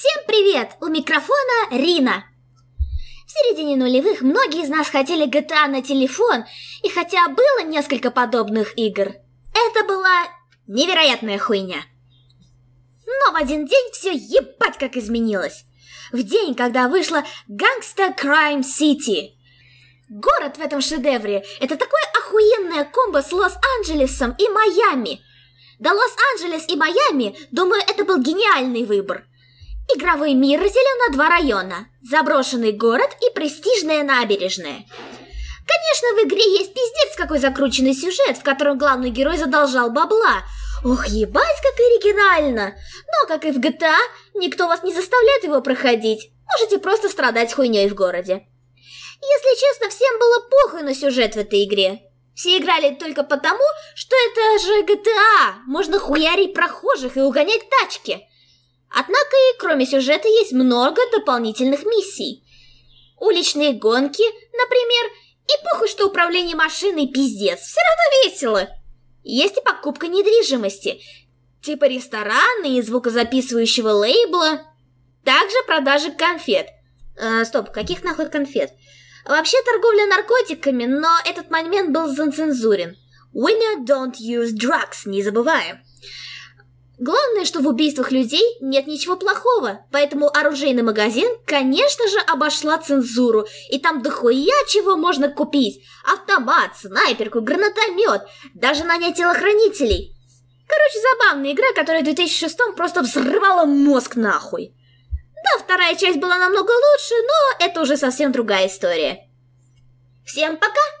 Всем привет! У микрофона Рина. В середине нулевых многие из нас хотели GTA на телефон, и хотя было несколько подобных игр, это была невероятная хуйня. Но в один день все ебать как изменилось. В день, когда вышла Gangsta Crime City. Город в этом шедевре – это такое охуенное комбо с Лос-Анджелесом и Майами. Да Лос-Анджелес и Майами, думаю, это был гениальный выбор. Игровой мир разделен на два района – заброшенный город и престижная набережная. Конечно, в игре есть пиздец какой закрученный сюжет, в котором главный герой задолжал бабла. Ох, ебать, как оригинально! Но, как и в GTA, никто вас не заставляет его проходить. Можете просто страдать хуйней в городе. Если честно, всем было похуй на сюжет в этой игре. Все играли только потому, что это же GTA, можно хуярить прохожих и угонять тачки. Однако и кроме сюжета есть много дополнительных миссий. Уличные гонки, например, и похуй, что управление машиной пиздец, все равно весело. Есть и покупка недвижимости, типа ресторана и звукозаписывающего лейбла. Также продажи конфет. Э, стоп, каких нахуй конфет? Вообще торговля наркотиками, но этот момент был зацензурен. Winner don't use drugs, не забываем. Главное, что в убийствах людей нет ничего плохого, поэтому оружейный магазин, конечно же, обошла цензуру, и там дохуя чего можно купить. Автомат, снайперку, гранатомет, даже нанять телохранителей. Короче, забавная игра, которая в 2006 просто взрывала мозг нахуй. Да, вторая часть была намного лучше, но это уже совсем другая история. Всем пока!